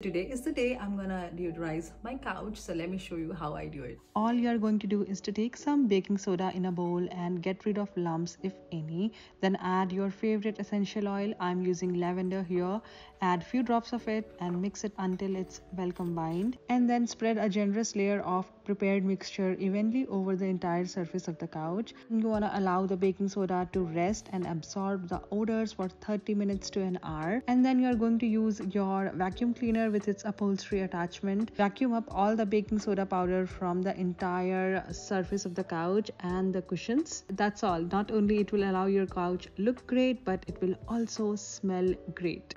Today is the day I'm gonna deodorize my couch so let me show you how I do it. All you're going to do is to take some baking soda in a bowl and get rid of lumps if any. Then add your favorite essential oil. I'm using lavender here. Add few drops of it and mix it until it's well combined. And then spread a generous layer of prepared mixture evenly over the entire surface of the couch. You wanna allow the baking soda to rest and absorb the odors for 30 minutes to an hour. And then you're going to use your vacuum cleaner with its upholstery attachment. Vacuum up all the baking soda powder from the entire surface of the couch and the cushions. That's all. Not only it will allow your couch look great, but it will also smell great.